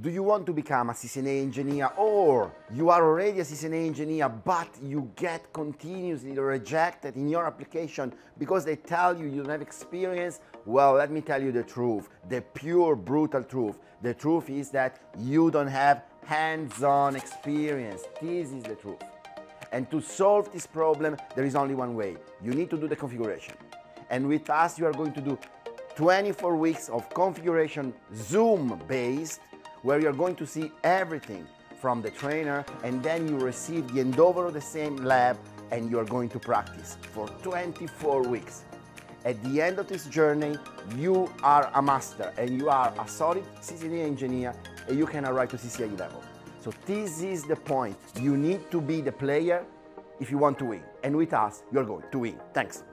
Do you want to become a CCNA engineer or you are already a CCNA engineer but you get continuously rejected in your application because they tell you you don't have experience? Well, let me tell you the truth, the pure brutal truth. The truth is that you don't have hands-on experience. This is the truth. And to solve this problem, there is only one way. You need to do the configuration. And with us, you are going to do 24 weeks of configuration Zoom based where you're going to see everything from the trainer and then you receive the endover of the same lab and you're going to practice for 24 weeks. At the end of this journey, you are a master and you are a solid CCNA engineer and you can arrive to CCIE level. So this is the point. You need to be the player if you want to win. And with us, you're going to win. Thanks.